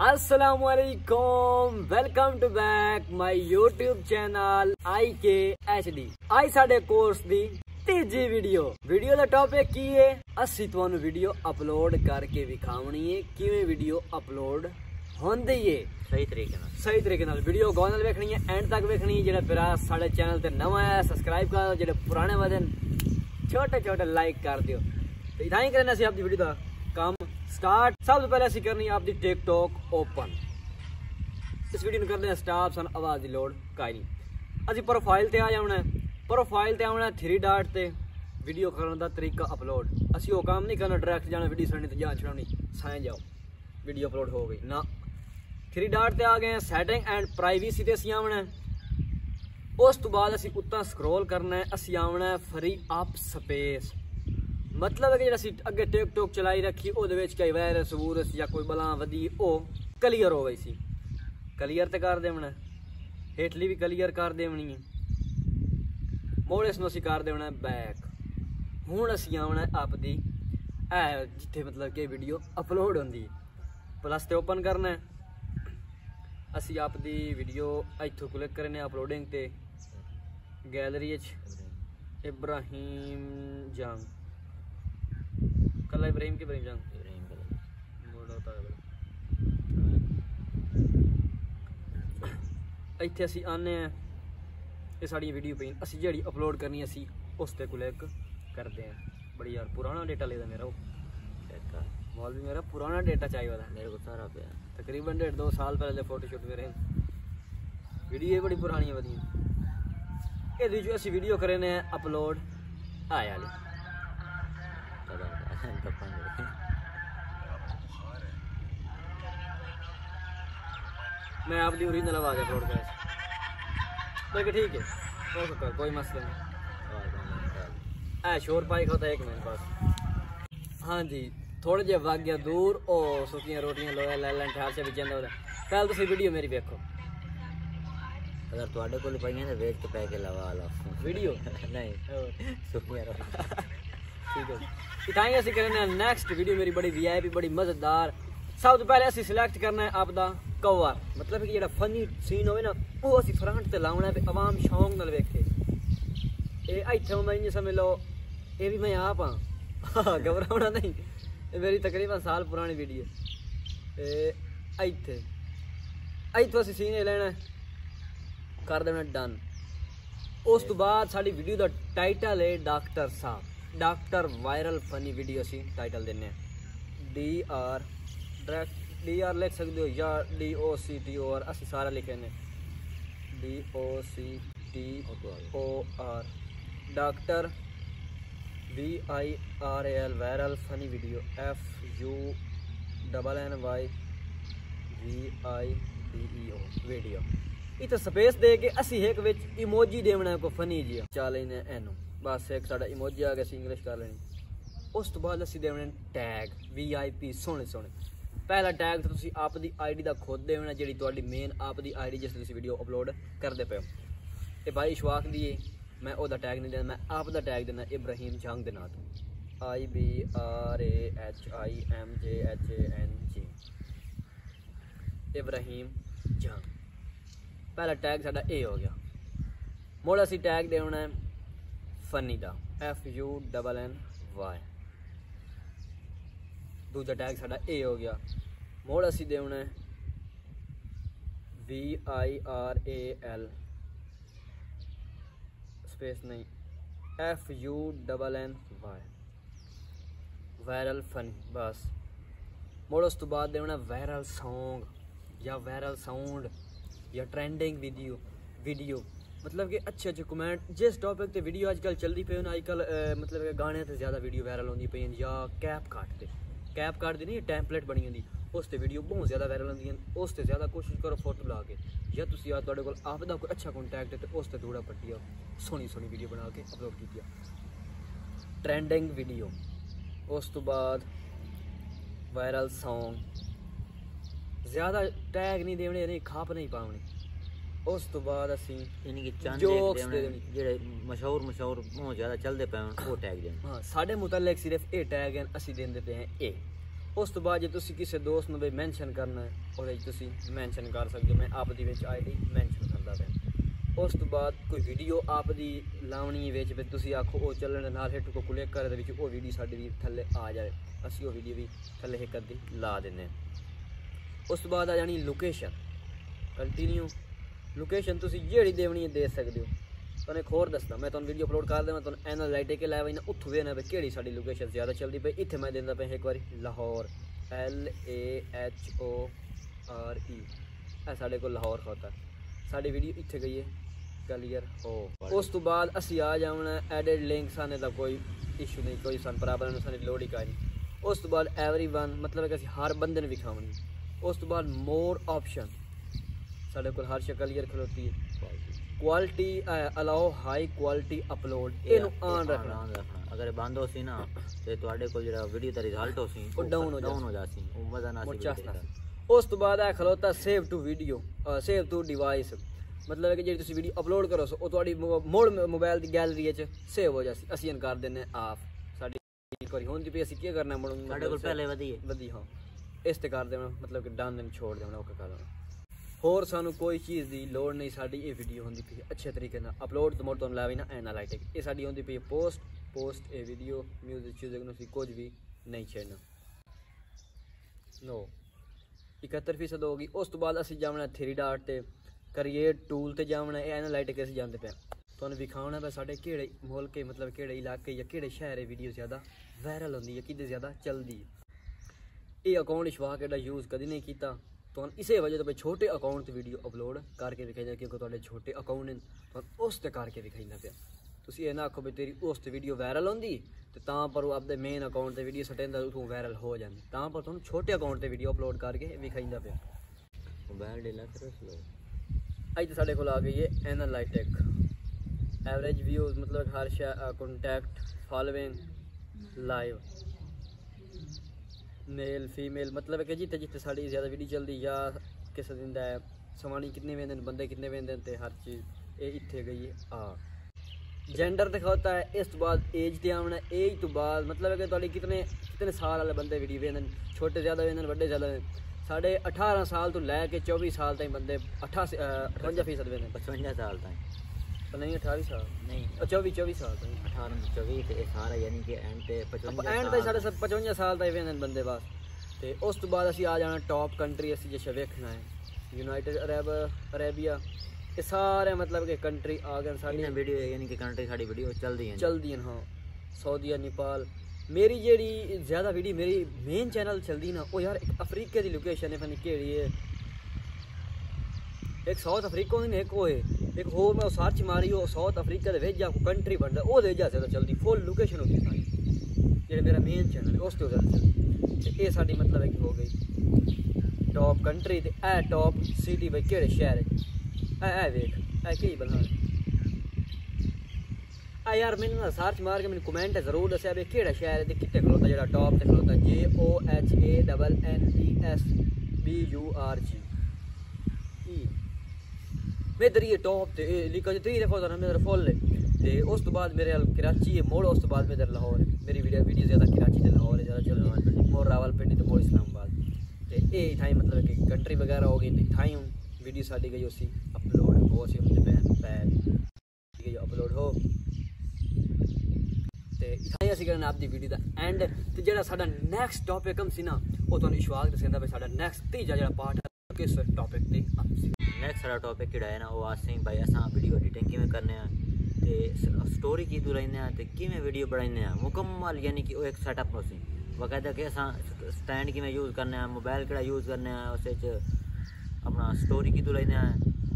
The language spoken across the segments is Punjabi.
असलकुम welcome to back my YouTube channel I K H D आई साडे कोर्स दी ਤੀਜੀ ਵੀਡੀਓ ਵੀਡੀਓ ਦਾ ਟੌਪਿਕ ਕੀ ਹੈ ਅਸੀਂ ਤੁਹਾਨੂੰ ਵੀਡੀਓ ਅਪਲੋਡ ਕਰਕੇ ਵਿਖਾਉਣੀ ਹੈ ਕਿਵੇਂ ਵੀਡੀਓ ਅਪਲੋਡ ਹੁੰਦੀ ਹੈ ਸਹੀ ਤਰੀਕੇ ਨਾਲ ਸਹੀ ਤਰੀਕੇ ਨਾਲ ਵੀਡੀਓ ਗੌਰ ਨਾਲ ਵੇਖਣੀ ਹੈ ਐਂਡ ਤੱਕ ਵੇਖਣੀ ਹੈ ਜਿਹੜਾ ਵੀਰਾ ਸਾਡੇ ਚੈਨਲ ਤੇ ਨਵਾਂ ਆਇਆ ਸਬਸਕ੍ਰਾਈਬ ਕਰ ਦਿਓ ਜਿਹੜੇ ਪੁਰਾਣੇ ਵਦਨ ਛੋਟੇ ਛੋਟੇ ਲਾਈਕ ਕਰ ਦਿਓ ਤੇ ਇਦਾਂ ਹੀ ਕਰਨਾ ਸੀ ਆਪਦੀ ਵੀਡੀਓ ਦਾ ਕੰਮ ਸਟਾਰਟ। ਸਭ ਤੋਂ ਪਹਿਲਾਂ ਅਸੀਂ ਕਰਨੀ ਆਪਦੀ ਟਿਕਟੋਕ ਓਪਨ। ਇਸ ਵੀਡੀਓ ਨੂੰ ਕਰਦੇ ਹਾਂ ਸਟਾਰਟ ਸਾਨੂੰ ਆਵਾਜ਼ ਦੀ ਲੋੜ ਕਾਈ ਅਸੀਂ ਪ੍ਰੋਫਾਈਲ ਤੇ ਆ ਜਾਣਾ ਪ੍ਰੋਫਾਈਲ ਤੇ ਆਉਣਾ 3 ਡਾਟ ਤੇ। ਵੀਡੀਓ ਕਰਨ ਦਾ ਤਰੀਕਾ ਅਪਲੋਡ ਅਸੀਂ ਉਹ ਕੰਮ ਨਹੀਂ ਕਰਨਾ ਡਾਇਰੈਕਟ ਜਾਣਾ ਵੀਡੀਓ ਸੁਣਨੀ ਤੇ ਜਾਂ ਚੜਾਉਣੀ ਸਾਇ ਜਾਓ। ਵੀਡੀਓ ਅਪਲੋਡ ਹੋ ਗਈ। ਨਾ। 3 ਡਾਟ ਤੇ ਆ ਗਏ ਸੈਟਿੰਗ ਐਂਡ ਪ੍ਰਾਈਵੇਸੀ ਤੇ ਅਸੀਂ ਆਉਣਾ ਉਸ ਤੋਂ ਬਾਅਦ ਅਸੀਂ ਉੱਤਾਂ ਸਕਰੋਲ ਕਰਨਾ ਹੈ, ਅਸੀਂ ਆਉਣਾ ਫਰੀ ਅਪ ਸਪੇਸ ਮਤਲਬ ਹੈ ਕਿ ਜਿਹੜਾ ਅਸੀਂ ਅੱਗੇ ਟਿਕਟੋਕ ਚਲਾਈ ਰੱਖੀ ਉਹਦੇ ਵਿੱਚ ਕਈ ਵਾਇਰਸ ਵੂਰਸ ਜਾਂ ਕੋਈ ਬਲਾਂ ਵਧੀ ਉਹ ਕਲੀਅਰ ਹੋ ਗਈ ਸੀ। ਕਲੀਅਰ ਤੇ ਕਰ ਦੇਵਣਾ। ਹੇਠਲੀ ਵੀ ਕਲੀਅਰ ਕਰ ਦੇਵਣੀ ਹੈ। ਮੋੜ ਇਸ ਨੂੰ ਅਸੀਂ ਕਰ ਦੇਵਣਾ ਬੈਕ ਹੁਣ ਅਸੀਂ ਆਉਣਾ ਆਪਦੀ ਇਹ ਜਿੱਥੇ ਮਤਲਬ ਕਿ ਵੀਡੀਓ ਅਪਲੋਡ ਹੁੰਦੀ ਪਲੱਸ ਤੇ ਓਪਨ ਕਰਨਾ ਹੈ। ਅਸੀਂ ਆਪਦੀ ਵੀਡੀਓ ਇੱਥੋਂ ਕਲਿੱਕ ਕਰਨੇ ਅਪਲੋਡਿੰਗ ਤੇ। ਗੈਲਰੀ ਵਿੱਚ। ਇਬਰਾਹੀਮ ਜੰਗ ਕੱਲਾ ਇਬਰਾਹੀਮ ਕਿ ਇਬਰਾਹੀਮ ਜੰਗ ਇਬਰਾਹੀਮ ਕਲਰ ਮੋੜਾ ਤਾਂ ਇੱਥੇ ਅਸੀਂ ਆਨੇ ਆ ਇਹ ਸਾਡੀ ਵੀਡੀਓ ਪਈ ਅਸੀਂ ਜਿਹੜੀ ਅਪਲੋਡ ਕਰਨੀ ਅਸੀਂ ਉਸ ਤੇ ਕਲਿੱਕ ਕਰਦੇ ਆ ਬੜੀ ਯਾਰ ਪੁਰਾਣਾ ਡਾਟਾ ਲੈਦਾ ਮੇਰਾ ਉਹ। ਚੈੱਕ ਕਰ ਮੌਲ ਵੀ ਮੇਰਾ ਪੁਰਾਣਾ ਡਾਟਾ ਚਾਹੀਦਾ ਦਾ ਮੇਰੇ ਕੋਲ ਸਾਰਾ ਪਿਆ। ਤਕਰੀਬਨ ਡੇਢ ਦੋ ਸਾਲ ਪਹਿਲੇ ਦੇ ਫੋਟੋ ਸ਼ੂਟ ਮੇਰੇ। ਵੀਡੀਓ ਬੜੀ ਪੁਰਾਣੀ ਹੈ ਵਧੀਆ। ਇਹਦੇ ਵਿੱਚ ਅਸੀਂ ਵੀਡੀਓ ਕਰੇ ਨੇ। ਅਪਲੋਡ ਆਇਆ ਵਾਲੀ ਚਲੋ ਕੱਪਾਂਗੇ मैं आपकी ओरिजिनल आवाज अपलोड कर लेकिन ठीक है हो सकता है कोई मसला नहीं ऐ शोर पाई खाता एक मिनट बस हाँ जी थोड़े जे वग गया दूर ओ सुखियां रोटियां लोया ले लें ठहर से बिचन दा पहले तुसी वीडियो मेरी देखो ਅਗਰ ਤੁਹਾਡੇ ਕੋਲ ਪਈਆਂ ਤਾਂ ਵੇਚ ਕੇ ਪੈ ਕੇ ਲਵਾ ਲਓ वीडियो ਨਹੀਂ ਸੁਪੀਆਂ ਰੋ ਠੀਕ ਹੈ ਜੀ। ਤਾਂ ਹੀ ਅਸੀਂ ਕਰਨੇ ਨੈਕਸਟ ਵੀਡੀਓ ਮੇਰੀ ਬੜੀ ਵੀਆਈਪੀ ਬੜੀ ਮਜ਼ੇਦਾਰ। ਸਭ ਤੋਂ ਪਹਿਲੇ ਅਸੀਂ ਸਿਲੈਕਟ ਕਰਨਾ ਹੈ ਆਪ ਦਾ ਕਵਰ ਮਤਲਬ ਕਿ ਜਿਹੜਾ ਫਨੀ ਸੀਨ ਹੋਵੇ ਨਾ, ਉਹ ਅਸੀਂ ਫਰੰਟ ਤੇ ਲਾਉਣਾ ਤੇ ਆਵਾਮ ਸ਼ੌਂਕ ਨਾਲ ਵੇਖੇ। ਇਹ ਇੱਥੇ ਮੈਂ ਇਹ ਸਮਝ ਲਓ, ਇਹ ਵੀ ਮੈਂ ਆਪ ਆ ਘਬਰਾਉਣਾ ਨਹੀਂ। ਇਹ ਮੇਰੀ ਤਕਰੀਬਨ ਸਾਲ ਪੁਰਾਣੀ ਵੀਡੀਓ ਤੇ ਇੱਥੇ, ਇੱਥੋਂ ਅਸੀਂ ਸੀਨ ਲੈਣਾ ਕਰ ਦੇਣਾ ਡਨ ਉਸ ਤੋਂ ਬਾਅਦ ਸਾਡੀ ਵੀਡੀਓ ਦਾ ਟਾਈਟਲ ਹੈ ਡਾਕਟਰ ਸਾਹਿਬ। ਡਾਕਟਰ ਵਾਇਰਲ ਫਨੀ ਵੀਡੀਓ ਅਸੀਂ ਟਾਈਟਲ ਦਿੰਨੇ ਆ। D R direct D R ਲਿਖ ਸਕਦੇ ਹੋ ਜਾਂ D O C T O R ਅਸੀਂ ਸਾਰਾ ਲਿਖੇ ਨੇ D O C T O R doctor V I R L viral funny video F U double N Y V I D E O video ਇਥੇ ਸਪੇਸ ਦੇ ਕੇ ਅਸੀਂ ਇੱਕ ਵਿੱਚ ਇਮੋਜੀ ਦੇਵਣਾ ਕੋ ਫਨੀ ਜੀ ਚੱਲ ਇਹਨੇ ਇਹਨੂੰ। ਬਸ ਇੱਕ ਸਾਡਾ ਇਮੋਜੀ ਆ ਗਿਆ ਸੀ ਇੰਗਲਿਸ਼ ਕਰ ਲੈਣੀ। ਉਸ ਤੋਂ ਬਾਅਦ ਅਸੀਂ ਦੇਣੇ ਟੈਗ ਵੀਆਈਪੀ ਸੋਹਣੇ ਸੋਹਣੇ। ਪਹਿਲਾ ਟੈਗ ਤਾਂ ਤੁਸੀਂ ਆਪ ਦੀ ਆਈਡੀ ਦਾ ਖੁਦ ਦੇਵਣਾ ਜਿਹੜੀ ਤੁਹਾਡੀ ਮੇਨ ਆਪ ਦੀ ਆਈਡੀ ਜਿਸ ਤੇ ਤੁਸੀਂ ਵੀਡੀਓ ਅਪਲੋਡ ਕਰਦੇ ਪਏ ਹੋ। ਇਹ ਭਾਈ ਇਸ਼ਵਾਕ ਦੀ ਏ, ਮੈਂ ਉਹਦਾ ਟੈਗ ਨਹੀਂ ਦੇਣਾ, ਮੈਂ ਆਪ ਦਾ ਟੈਗ ਦੇਣਾ ਇਬਰਾਹੀਮ ਜੰਗ ਦੇ ਨਾਂ ਤੋਂ। I B R A H I M J H A N G Ibrahim Jang ਪਹਿਲਾ ਟੈਗ ਸਾਡਾ ਇਹ ਹੋ ਗਿਆ। ਮੋੜ ਅਸੀਂ ਟੈਗ ਦੇਣਾ ਹੈ ਫਨੀ ਦਾ। F U double N Y ਦੂਜਾ ਟੈਗ ਸਾਡਾ ਇਹ ਹੋ ਗਿਆ। ਮੋੜ ਅਸੀਂ ਦੇਣਾ ਹੈ। V I R A L space ਨਹੀਂ। F U double N Y viral fun ਬਸ। ਮੋੜ ਉਸ ਤੋਂ ਬਾਅਦ ਦੇਣਾ ਵਾਇਰਲ Song ਜਾਂ ਵਾਇਰਲ ਸਾਊਂਡ ਜਾਂ ਟ੍ਰੈਂਡਿੰਗ ਵੀਡੀਓ ਵੀਡੀਓ ਮਤਲਬ ਕਿ ਅੱਛੇ ਅੱਛੇ ਕਮੈਂਟ ਜਿਸ ਟੌਪਿਕ ਤੇ ਵੀਡੀਓ ਅੱਜ ਕੱਲ ਚੱਲਦੀ ਪਈ ਉਹਨਾਂ ਅੱਜ ਕੱਲ ਮਤਲਬ ਕਿ ਗਾਣਿਆਂ ਤੇ ਜ਼ਿਆਦਾ ਵੀਡੀਓ ਵਾਇਰਲ ਹੁੰਦੀ ਪਈਆਂ ਜਾਂ ਕੈਪ ਕੱਟ ਤੇ ਕੈਪ ਕੱਟ ਦੀ ਨਹੀਂ ਟੈਂਪਲੇਟ ਬਣੀ ਹੁੰਦੀ ਉਸ ਤੇ ਵੀਡੀਓ ਬਹੁਤ ਜ਼ਿਆਦਾ ਵਾਇਰਲ ਹੁੰਦੀਆਂ ਉਸ ਤੇ ਜ਼ਿਆਦਾ ਕੋਸ਼ਿਸ਼ ਕਰੋ ਫੋਟੋ ਲਾ ਕੇ ਜਾਂ ਤੁਸੀਂ ਆ ਤੁਹਾਡੇ ਕੋਲ ਆਪ ਦਾ ਕੋਈ ਅੱਛਾ ਕੰਟੈਕਟ ਹੈ ਤੇ ਉਸ ਤੇ ਥੋੜਾ ਪੱਟੀਆ ਸੋਹਣੀ ਸੋਹਣੀ ਵੀਡੀਓ ਬਣਾ ਕੇ ਅਪਲੋਡ ਕੀਤੀ ਆ ਟ੍ਰੈਂਡਿੰਗ ਵੀਡੀਓ ਉਸ ਤੋਂ ਬਾਅਦ ਵਾਇਰਲ Song ਜ਼ਿਆਦਾ ਟੈਗ ਨਹੀਂ ਦੇਵਣੇ ਨਹੀਂ ਖਾਪ ਨਹੀਂ ਪਾਉਣੀ ਉਸ ਤੋਂ ਬਾਅਦ ਅਸੀਂ ਯਾਨੀ ਕਿ ਚੰਦ ਦੇਖਦੇ ਦੇ ਜਿਹੜੇ ਮਸ਼ਹੂਰ ਮਸ਼ਹੂਰ ਬਹੁਤ ਜ਼ਿਆਦਾ ਚੱਲਦੇ ਪਏ ਉਹ ਟੈਗ ਦੇਣ। ਹਾਂ ਸਾਡੇ ਮੁਤਲਕ ਸਿਰਫ ਇਹ ਟੈਗ ਹਨ ਅਸੀਂ ਦਿੰਦੇ ਪਏ ਹਾਂ ਇਹ ਉਸ ਤੋਂ ਬਾਅਦ ਜੇ ਤੁਸੀਂ ਕਿਸੇ ਦੋਸਤ ਨੂੰ ਵੀ ਮੈਂਸ਼ਨ ਕਰਨਾ ਹੈ ਉਹਦੇ ਤੁਸੀਂ ਮੈਂਸ਼ਨ ਕਰ ਸਕਦੇ ਹੋ ਮੈਂ ਆਪ ਦੀ ਵਿੱਚ ਆਈਡੀ ਮੈਂਸ਼ਨ ਕਰਦਾ ਪਿਆ। ਉਸ ਤੋਂ ਬਾਅਦ ਕੋਈ ਵੀਡੀਓ ਆਪ ਦੀ ਲਾਉਣੀ ਵਿੱਚ ਵੀ ਤੁਸੀਂ ਆਖੋ ਉਹ ਚੱਲਣ ਨਾਲ ਹਿੱਟ ਕੋ ਕਲਿੱਕ ਕਰੇ ਦੇ ਵਿੱਚ ਉਹ ਵੀਡੀਓ ਸਾਡੀ ਵੀ ਥੱਲੇ ਆ ਜਾਵੇ। ਅਸੀਂ ਉਹ ਵੀਡੀਓ ਵੀ ਥੱਲੇ ਇੱਕ ਅੱਧੀ ਲਾ ਦਿੰਦੇ ਹਾਂ। ਉਸ ਤੋਂ ਬਾਅਦ ਆ ਜਾਣੀ ਲੋਕੇਸ਼ਨ ਕੰਟੀਨਿਊ ਲੋਕੇਸ਼ਨ ਤੁਸੀਂ ਜਿਹੜੀ ਦੇਵਣੀ ਹੈ ਦੇ ਸਕਦੇ ਹੋ ਤੁਹਾਨੂੰ ਇੱਕ ਹੋਰ ਦੱਸਦਾ ਮੈਂ ਤੁਹਾਨੂੰ ਵੀਡੀਓ ਅਪਲੋਡ ਕਰ ਦੇਵਾਂ ਤੁਹਾਨੂੰ ਐਨਾਲਾਈਟਿਕ ਲਾਇਆ ਨਾ ਉੱਥੋਂ ਵੇਖਣਾ ਵੀ ਕਿਹੜੀ ਸਾਡੀ ਲੋਕੇਸ਼ਨ ਜ਼ਿਆਦਾ ਚੱਲਦੀ ਪਈ ਇੱਥੇ ਮੈਂ ਦਿੰਦਾ ਪਿਆ ਇੱਕ ਵਾਰੀ Lahore L A H O R E ਇਹ ਸਾਡੇ ਕੋਲ ਲਾਹੌਰ ਖਾਤਾ ਸਾਡੀ ਵੀਡੀਓ ਇੱਥੇ ਗਈ ਹੈ ਕਲੀਅਰ ਹੋ ਉਸ ਤੋਂ ਬਾਅਦ ਅਸੀਂ ਆ ਜਾਵਣਾ ਐਡਿਟ ਲਿੰਕ ਸਾਨੇ ਦਾ ਕੋਈ ਇਸ਼ੂ ਨਹੀਂ ਕੋਈ ਸਾਨੂੰ ਪ੍ਰੋਬਲਮ ਨਹੀਂ ਸਾਨੂੰ ਲੋੜ ਹੀ ਕੋਈ ਨਹੀਂ ਉਸ ਤੋਂ ਬਾਅਦ एवरीवन ਮਤਲਬ ਕਿ ਅਸੀਂ ਹਰ ਬੰਦੇ ਨੂੰ ਵਿਖਾਵਣੀ ਉਸ ਤੋਂ ਬਾਅਦ ਮੋਰ ਆਪਸ਼ਨ ਸਾਡੇ ਕੋਲ ਹਰ ਸ਼ਕਲ ਕਲੀਅਰ ਖਲੋਤੀ ਹੈ। Quality allow high quality upload ਇਹਨੂੰ ਆਨ ਰੱਖਣਾ। ਅਗਰ ਬੰਦ ਹੋ ਸੀ ਨਾ ਤੇ ਤੁਹਾਡੇ ਕੋਲ ਜਿਹੜਾ ਵੀਡੀਓ ਦਾ ਰਿਜ਼ਲਟ ਹੋ ਸੀ ਉਹ down ਹੋ ਡਾਊਨ ਹੋ ਜਾਸੀ ਉਹ ਮਜ਼ਾ ਨਾ ਸੀ। ਉਸ ਤੋਂ ਬਾਅਦ ਇਹ ਖਲੋਤਾ save to video save to device ਮਤਲਬ ਹੈ ਕਿ ਜਿਹੜੀ ਤੁਸੀਂ ਵੀਡੀਓ ਅਪਲੋਡ ਕਰੋ ਸੋ ਉਹ ਤੁਹਾਡੀ ਮੋੜ ਮੋਬਾਈਲ ਦੀ ਗੈਲਰੀ ਵਿੱਚ ਸੇਵ ਹੋ ਜਾਸੀ ਅਸੀਂ ਇਹਨ ਕਰ ਦਿੰਨੇ ਆਪ ਸਾਡੀ ਵਾਰੀ ਹੁੰਦੀ ਪਈ ਅਸੀਂ ਕੀ ਕਰਨਾ ਮੁੜ ਸਾਡੇ ਕੋਲ ਪਹਿਲੇ ਵਧੀਆ। ਵਧੀਆ ਹਾਂ। ਇਸ ਤੇ ਕਰ ਦੇਣਾ ਮਤਲਬ ਕਿ ਡਨ ਦੇਣ ਛੋੜ ਦੇਣਾ ਉਹ ਕਰ ਦੇਣਾ। ਹੋਰ ਸਾਨੂੰ ਕੋਈ ਚੀਜ਼ ਦੀ ਲੋੜ ਨਹੀਂ, ਸਾਡੀ ਇਹ ਵੀਡੀਓ ਹੁੰਦੀ ਪਈ ਅੱਛੇ ਤਰੀਕੇ ਨਾਲ। ਅਪਲੋਡ ਤੋਂ ਮੋੜ ਤੋਂ ਲਾਵੇ ਨਾ ਐਨਾਲਾਈਟਿਕ ਇਹ ਸਾਡੀ ਹੁੰਦੀ ਪਈ ਪੋਸਟ ਪੋਸਟ ਇਹ ਵੀਡੀਓ ਮਿਊਜ਼ਿਕ ਚੀਜ਼ ਨੂੰ ਅਸੀਂ ਕੁਝ ਵੀ ਨਹੀਂ ਛੇੜਨਾ। ਨੋ 71% ਹੋ ਗਈ। ਉਸ ਤੋਂ ਬਾਅਦ ਅਸੀਂ ਜਾਵਣਾ 3 ਡਾਟ ਤੇ। ਕ੍ਰੀਏਟ ਟੂਲ ਤੇ ਜਾਵਣਾ ਇਹ ਐਨਾਲਾਈਟਿਕ ਅਸੀਂ ਜਾਂਦੇ ਪਿਆ ਤੁਹਾਨੂੰ ਵਿਖਾਉਣਾ ਹੈ ਸਾਡੇ ਕਿਹੜੇ ਮੁਲਕ, ਮਤਲਬ ਕਿਹੜੇ ਇਲਾਕੇ ਜਾਂ ਕਿਹੜੇ ਸ਼ਹਿਰ ਇਹ ਵੀਡੀਓ ਜ਼ਿਆਦਾ ਵਾਇਰਲ ਹੁੰਦੀ ਹੈ ਕਿਤੇ ਜ਼ਿਆਦਾ ਚੱਲਦੀ ਹੈ। ਇਹ ਅਕਾਊਂਟ ਇਸ਼ਵਾ ਕੇ ਯੂਜ਼ ਕਦੀ ਨਹੀਂ ਕੀਤਾ। ਤੁਹਾਨੂੰ ਇਸੇ ਵਜ੍ਹਾ ਤੋਂ ਮੈਂ ਛੋਟੇ ਅਕਾਊਂਟ ਤੇ ਵੀਡੀਓ ਅਪਲੋਡ ਕਰਕੇ ਵਿਖਾਈਦਾ ਕਿਉਂਕਿ ਤੁਹਾਡੇ ਛੋਟੇ ਅਕਾਊਂਟ ਨੇ ਤੁਹਾਨੂੰ ਉਸ ਤੇ ਕਰਕੇ ਵਿਖਾਈਦਾ ਪਿਆ। ਤੁਸੀਂ ਇਹ ਨਾ ਆਖੋ ਵੀ ਤੇਰੀ ਉਸ ਤੇ ਵੀਡੀਓ ਵਾਇਰਲ ਹੁੰਦੀ ਤੇ ਤਾਂ ਪਰ ਉਹ ਆਪਦੇ ਮੇਨ ਅਕਾਊਂਟ ਤੇ ਵੀਡੀਓ ਸਟੇਂਦਾ ਉਥੋਂ ਵਾਇਰਲ ਹੋ ਜਾਂਦੀ। ਤਾਂ ਪਰ ਤੁਹਾਨੂੰ ਛੋਟੇ ਅਕਾਊਂਟ ਤੇ ਵੀਡੀਓ ਅਪਲੋਡ ਕਰਕੇ ਵਿਖਾਈਦਾ ਪਿਆ। ਮੋਬਾਈਲ ਢਿੱਲਾ ਕਰੋ ਸਲੋ ਅੱਜ ਤੇ ਸਾਡੇ ਕੋਲ ਆ ਗਈ ਹੈ ਐਨਾਲਾਈਟਿਕ ਐਵਰੇਜ ਵਿਊਜ਼ ਮਤਲਬ ਹਰ contact following live male female ਮਤਲਬ ਹੈ ਕਿ ਜਿੱਥੇ ਜਿੱਥੇ ਸਾਡੀ ਜ਼ਿਆਦਾ ਵੀਡੀਓ ਚੱਲਦੀ ਜਾਂ ਕਿਸੇ ਦਿਨ ਦਾ ਸਮਾਣੀ ਕਿੰਨੇ ਵੇਂਦੇ ਨੇ ਬੰਦੇ, ਕਿੰਨੇ ਵੇਂਦੇ ਨੇ ਤੇ ਹਰ ਚੀਜ਼, ਇਹ ਇੱਥੇ ਗਈ ਹੈ ਆ ਜੈਂਡਰ ਦਿਖਾਤਾ ਹੈ ਇਸ ਤੋਂ ਬਾਅਦ ਏਜ ਤੇ ਆਉਣਾ ਏਜ ਤੋਂ ਬਾਅਦ ਮਤਲਬ ਹੈ ਕਿ ਤੁਹਾਡੀ ਕਿਤਨੇ ਕਿਤਨੇ ਸਾਲ ਵਾਲੇ ਬੰਦੇ ਵੀਡੀਓ ਵੇਂਦੇ ਨੇ, ਛੋਟੇ ਜ਼ਿਆਦਾ ਵੇਂਦੇ ਨੇ, ਵੱਡੇ ਜ਼ਿਆਦਾ ਵੇਂਦੇ ਸਾਡੇ 18 ਸਾਲ ਤੋਂ ਲੈ ਕੇ 24 ਸਾਲ ਤਾਈਂ ਬੰਦੇ 88 58 ਫੀਸਦ ਵੇਂਦੇ ਨੇ। 55 ਸਾਲ ਤਾਈਂ। ਤਾਂ ਨਹੀਂ 28 ਸਾਲ। ਨਹੀਂ। ਅ, 24 24 ਸਾਲ ਤਾਈਂ 18 ਤੋਂ 24 ਤੇ ਇਹ ਸਾਰਾ ਯਾਨੀ ਕਿ ਐਂਡ ਤੇ 55 ਐਂਡ ਤਾਈਂ ਸਾਡੇ ਸਭ 55 ਸਾਲ ਤਾਈਂ ਵੇਂਦੇ ਨੇ ਬੰਦੇ ਬਸ। ਤੇ ਉਸ ਤੋਂ ਬਾਅਦ ਅਸੀਂ ਆ ਜਾਣਾ ਟੌਪ ਕੰਟਰੀ ਅਸੀਂ ਜੇ ਵੇਖਣਾ ਹੈ। ਯੂਨਾਈਟਿਡ ਅਰਬ ਅਰੇਬੀਆ ਇਹ ਸਾਰੇ ਮਤਲਬ ਕਿ ਕੰਟਰੀ ਆ ਗਏ ਸਾਡੀਆਂ ਵੀਡੀਓ ਯਾਨੀ ਕਿ ਕੰਟਰੀ ਸਾਡੀ ਵੀਡੀਓ ਚੱਲਦੀ ਹੈ ਚਲਦੀਆਂ ਹਾਂ। ਸਾਊਦੀਆ ਨੇਪਾਲ ਮੇਰੀ ਜਿਹੜੀ ਜ਼ਿਆਦਾ ਵੀਡੀਓ ਮੇਰੀ ਮੇਨ ਚੈਨਲ ਚਲਦੀ ਨਾ ਉਹ ਯਾਰ ਇੱਕ ਅਫਰੀਕੇ ਦੀ ਲੋਕੇਸ਼ਨ ਹੈ ਪਤਾ ਕਿਹੜੀ ਹੈ। ਇੱਕ ਸਾਊਥ ਅਫਰੀਕਾ ਦੀ ਨੇ ਇੱਕ ਉਹ ਹੈ। ਇੱਕ ਹੋਰ ਮੈਂ ਸਰਚ ਮਾਰੀ, ਉਹ ਸਾਊਥ ਅਫਰੀਕਾ ਦੇ ਵਿੱਚ ਜਾ ਕੋ ਕੰਟਰੀ ਬਣਦਾ, ਉਹਦੇ ਵਿੱਚ ਜ਼ਿਆਦਾ ਚਲਦੀ ਫੁੱਲ ਲੋਕੇਸ਼ਨ ਹੁੰਦੀ ਸਾਡੀ ਜਿਹੜਾ ਮੇਰਾ ਮੇਨ ਚੈਨਲ ਉਸ ਤੇ ਉਹ ਤੇ ਇਹ ਸਾਡੀ ਮਤਲਬ ਹੈ ਕਿ ਹੋ ਗਈ ਟੌਪ ਕੰਟਰੀ ਤੇ ਇਹ ਟੌਪ ਸਿਟੀ ਬਈ ਕਿਹੜੇ ਸ਼ਹਿਰ ਹੈ? ਇਹ ਇਹ ਵੇਖ, ਇਹ ਕੀ ਬਣਾ ਆ ਯਾਰ ਮੈਨੂੰ ਨਾ ਸਰਚ ਮਾਰ ਕੇ ਮੈਨੂੰ ਕਮੈਂਟ ਜ਼ਰੂਰ ਦੱਸਿਆ ਵੀ ਕਿਹੜਾ ਸ਼ਹਿਰ ਹੈ ਤੇ ਕਿੱਥੇ ਖਲੋਤਾ ਜਿਹੜਾ ਟੌਪ ਤੇ ਖਲੋਤਾ, J O H A double N E S B U R G E ਮੈਂ ਦਰੀ ਟੌਪ ਤੇ, ਇਹ ਲਿਖਾ ਜਿੱਤੇ ਦੇਖੋ ਤਾਂ ਮੇਰਾ ਫੁੱਲ ਤੇ ਉਸ ਤੋਂ ਬਾਅਦ ਮੇਰੇ ਹਾਲ ਕਰਾਚੀ ਹੈ, ਮੋੜ, ਉਸ ਤੋਂ ਬਾਅਦ ਮੈਂ ਮੇਰੇ ਲਾਹੌਰ ਮੇਰੀ ਵੀਡੀਓ ਵੀਡੀਓ ਜ਼ਿਆਦਾ ਕਰਾਚੀ ਤੇ ਲਾਹੌਰ ਹੈ, ਜ਼ਿਆਦਾ ਚੱਲਦੀ ਮੋੜ, ਰਾਵਲਪਿੰਡੀ ਤੇ ਮੋੜ, ਇਸਲਾਮਾਬਾਦ। ਤੇ ਇਹ ਥਾਈ ਮਤਲਬ ਕਿ ਕੰਟਰੀ ਵਗੈਰਾ ਹੋ ਗਈ ਤੇ ਥਾਈ ਵੀਡੀਓ ਸਾਡੀ ਗਈ ਉਸੀ ਅਪਲੋਡ ਹੋ ਸੀ ਹੁੰਦੇ ਮੈਂ ਪੈ ਠੀਕ ਹੈ ਅਪਲੋਡ ਹੋ। ਤੇ ਇਥਾਈ ਅਸੀਂ ਕਰਨਾ ਆਪਦੀ ਵੀਡੀਓ ਦਾ ਐਂਡ ਤੇ ਜਿਹੜਾ ਸਾਡਾ ਨੈਕਸਟ ਟੌਪਿਕ ਹਮ ਸੀ ਨਾ ਉਹ ਤੁਹਾਨੂੰ ਵਿਸ਼ਵਾਸ ਦੱਸਦਾ ਵੀ ਸਾਡਾ ਨੈਕਸਟ ਤੀਜਾ ਜਿਹੜਾ ਪਾਰਟ ਹੈ ਕਿਸ ਟੌਪਿਕ ਤੇ ਹਮ ਸੀ ਨੈਕਸਟ ਸਾਡਾ ਟੌਪਿਕ ਕਿਹੜਾ ਹੈ ਨਾ ਉਹ ਆਸੀਂ ਭਾਈ ਅਸਾਂ ਵੀਡੀਓ ਐਡੀਟਿੰਗ ਕਿਵੇਂ ਕਰਨੇ ਆ ਤੇ ਸਟੋਰੀ ਕੀ ਦੂਰਾਈਨੇ ਆ ਤੇ ਕਿਵੇਂ ਵੀਡੀਓ ਬਣਾਈਨੇ ਆ ਮੁਕੰਮਲ ਯਾਨੀ ਕਿ ਉਹ ਇੱਕ ਸੈਟਅਪ ਅਸੀਂ। ਬਕਾਇਦਾ ਕਿ ਅਸਾਂ ਸਟੈਂਡ ਕਿਵੇਂ ਯੂਜ਼ ਕਰਨੇ ਆ ਮੋਬਾਈਲ ਕਿਹੜਾ ਯੂਜ਼ ਕਰਨੇ ਆ ਉਸ ਵਿੱਚ ਆਪਣਾ ਸਟੋਰੀ ਕੀ ਦੂਰਾਈਨੇ ਆ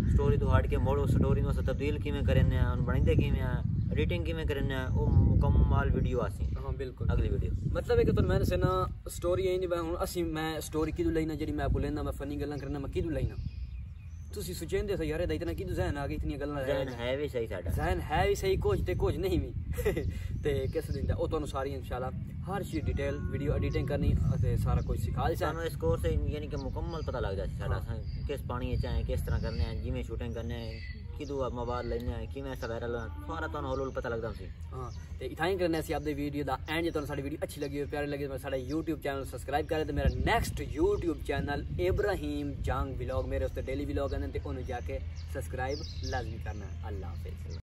ਸਟੋਰੀ ਤੋਂ ਹਟ ਕੇ ਮੋੜੋ ਸਟੋਰੀ ਨੂੰ ਅਸਾਂ ਤਬਦੀਲ ਕਿਵੇਂ ਕਰਨੇ ਆ ਉਹਨੂੰ ਬਣਾਈਂਦੇ ਕਿਵੇਂ ਆ ਐਡੀਟਿੰਗ ਕਿਵੇਂ ਕਰਨੇ ਆ ਉਹ ਮੁਕੰਮਲ ਵੀਡੀਓ ਆਸੀਂ ਹਾਂ ਬਿਲਕੁਲ। ਅਗਲੀ ਵੀਡੀਓ ਮਤਲਬ ਹੈ ਕਿ ਤੁਹਾਨੂੰ ਮੈਂ ਦੱਸਣਾ ਸਟੋਰੀ ਐਂ ਨਹੀਂ ਬਈ ਹੁਣ ਅਸੀਂ ਮੈਂ ਸਟੋਰੀ ਕਿਦੋਂ ਲੈਣਾ ਜਿਹੜੀ ਮੈਂ ਬੋਲੇਂਦਾ ਮੈਂ ਫਨੀ ਗੱਲਾਂ ਕਰਨਾ ਮੈਂ ਕਿਦੋਂ ਲੈਣਾ ਤੁਸੀਂ ਸੁਚੇਂਦੇ ਹੋ ਯਾਰ ਇਹਦਾ ਇਤਨਾ ਕਿਦੋਂ ਜ਼ਹਿਨ ਆ ਗਈ ਇਤਨੀਆਂ ਗੱਲਾਂ ਜ਼ਹਿਨ ਹੈ ਵੀ ਸਹੀ ਸਾਡਾ। ਜ਼ਹਿਨ ਹੈ ਵੀ ਸਹੀ ਕੁਝ ਤੇ ਕੁਝ ਨਹੀਂ ਵੀ। ਤੇ ਕਿਸ ਦਿਨ ਦਾ ਉਹ ਤੁਹਾਨੂੰ ਸਾਰੀ ਇਨਸ਼ਾਅੱਲਾ ਹਰ ਚੀਜ਼ ਡਿਟੇਲ ਵੀਡੀਓ ਐਡੀਟਿੰਗ ਕਰਨੀ ਅਤੇ ਸਾਰਾ ਕੁਝ ਸਿਖਾ ਦੇ ਸਾਨੂੰ ਇਸ ਕੋਰਸ ਯਾਨੀ ਕਿ ਮੁਕੰਮਲ ਪਤਾ ਲੱਗ ਜਾਂਦਾ ਸੀ ਸਾਡਾ ਕਿਸ ਪਾਣੀ ਵਿੱਚ ਆਏ ਕਿਸ ਤਰ੍ਹਾਂ ਕਰਨੇ ਆ ਜਿਵੇਂ ਸ਼ੂਟਿੰਗ ਕਰਨੇ ਆ। ਕਿਦੋਂ ਆ ਮੋਬਾਈਲ ਲੈਣੇ ਆ ਕਿਵੇਂ ਅਸਾਂ ਵਾਇਰਲ ਸਾਰਾ ਤੁਹਾਨੂੰ ਹੌਲੀ ਹੌਲੀ ਪਤਾ ਲੱਗਦਾ ਸੀ ਹਾਂ ਤੇ ਇਥਾਂ ਹੀ ਕਰਨਾ ਸੀ ਆਪਦੇ ਵੀਡੀਓ ਦਾ ਐਂਡ ਜੇ ਤੁਹਾਨੂੰ ਸਾਡੀ ਵੀਡੀਓ ਅੱਛੀ ਲੱਗੀ ਹੋਵੇ ਪਿਆਰੀ ਲੱਗੀ ਤਾਂ ਸਾਡਾ YouTube ਚੈਨਲ ਸਬਸਕ੍ਰਾਈਬ ਕਰੇ ਤੇ ਮੇਰਾ ਨੈਕਸਟ YouTube ਚੈਨਲ ਇਬਰਾਹੀਮ ਜੰਗ ਵਲੌਗ ਮੇਰੇ ਉੱਤੇ ਡੇਲੀ ਵਲੌਗ ਆਉਂਦੇ ਨੇ ਤੇ ਉਹਨੂੰ ਜਾ ਕੇ ਸਬਸਕ੍ਰਾਈਬ ਲਾਜ਼ਮੀ ਕਰਨਾ ਅੱਲਾ ਹਾਫਿਜ਼